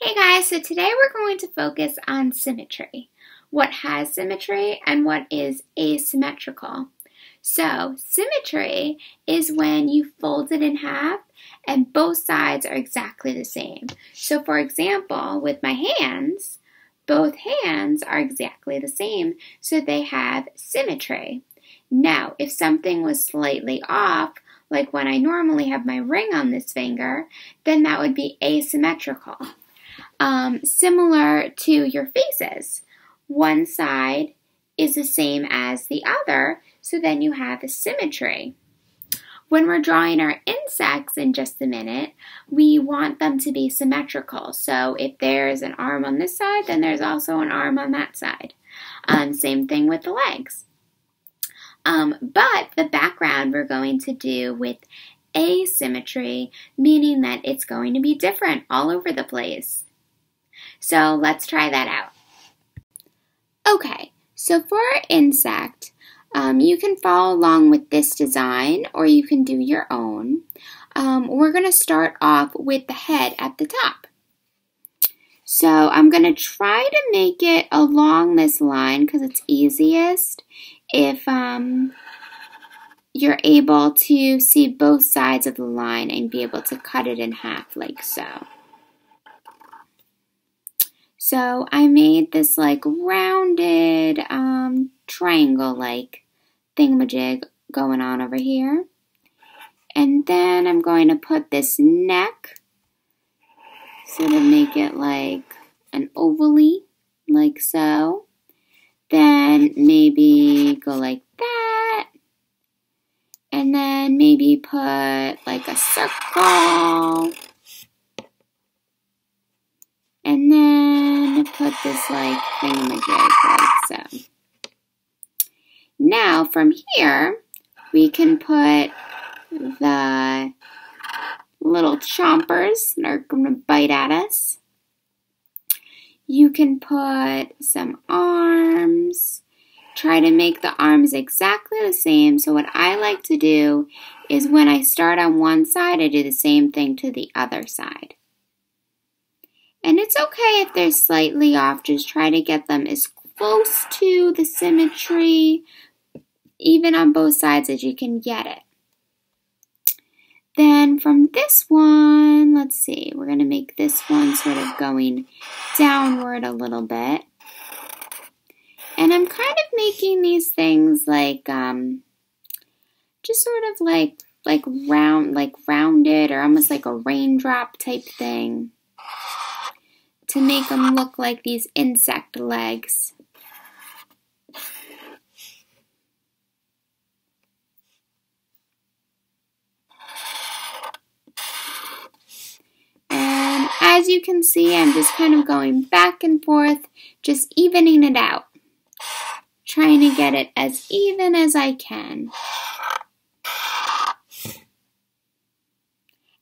Hey guys, so today we're going to focus on symmetry. What has symmetry and what is asymmetrical. So, symmetry is when you fold it in half and both sides are exactly the same. So, for example, with my hands, both hands are exactly the same, so they have symmetry. Now, if something was slightly off, like when I normally have my ring on this finger, then that would be asymmetrical um, similar to your faces. One side is the same as the other, so then you have a symmetry. When we're drawing our insects in just a minute, we want them to be symmetrical. So if there's an arm on this side, then there's also an arm on that side. Um, same thing with the legs. Um, but the background we're going to do with asymmetry, meaning that it's going to be different all over the place. So let's try that out. Okay, so for our insect, um, you can follow along with this design or you can do your own. Um, we're going to start off with the head at the top. So I'm going to try to make it along this line because it's easiest if um, you're able to see both sides of the line and be able to cut it in half like so. So I made this like rounded um, triangle like thingamajig going on over here. And then I'm going to put this neck, sort of make it like an ovally, like so. Then maybe go like that. And then maybe put like a circle. And then this like thingamajig like so. Now from here, we can put the little chompers that are going to bite at us. You can put some arms. Try to make the arms exactly the same. So what I like to do is when I start on one side, I do the same thing to the other side. And it's okay if they're slightly off, just try to get them as close to the symmetry, even on both sides as you can get it. Then from this one, let's see, we're going to make this one sort of going downward a little bit. And I'm kind of making these things like, um, just sort of like, like round, like rounded or almost like a raindrop type thing to make them look like these insect legs. And as you can see, I'm just kind of going back and forth, just evening it out. Trying to get it as even as I can.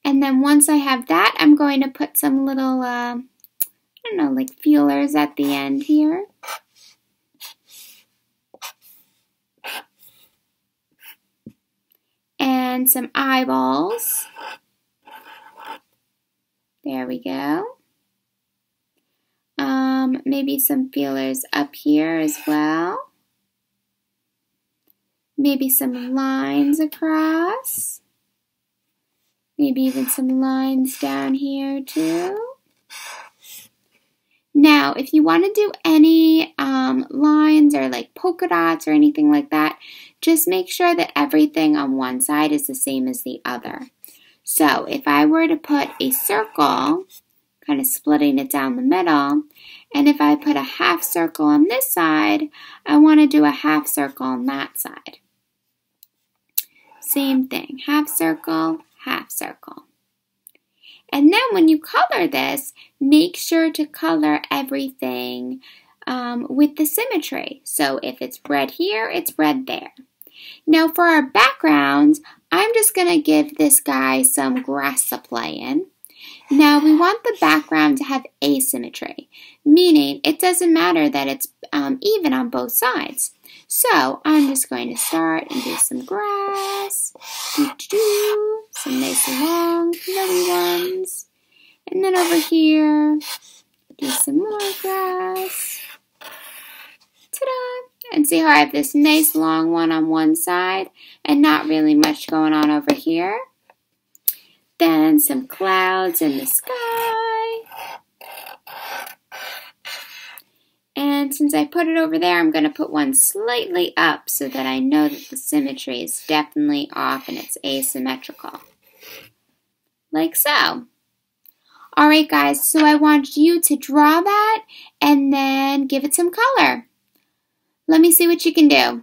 And then once I have that, I'm going to put some little uh, don't know, like feelers at the end here. And some eyeballs. There we go. Um, maybe some feelers up here as well. Maybe some lines across. Maybe even some lines down here too. Now, if you want to do any um, lines or like polka dots or anything like that, just make sure that everything on one side is the same as the other. So if I were to put a circle, kind of splitting it down the middle, and if I put a half circle on this side, I want to do a half circle on that side. Same thing, half circle, half circle. And then when you color this, make sure to color everything um, with the symmetry. So if it's red here, it's red there. Now for our backgrounds, I'm just going to give this guy some grass to play in. Now we want the background to have asymmetry, meaning it doesn't matter that it's um, even on both sides. So I'm just going to start and do some grass, do, do, do, some nice long flowy ones, And then over here, do some more grass. Ta-da! And see how I have this nice long one on one side and not really much going on over here. Then some clouds in the sky. And since I put it over there, I'm going to put one slightly up so that I know that the symmetry is definitely off and it's asymmetrical. Like so. Alright guys, so I want you to draw that and then give it some color. Let me see what you can do.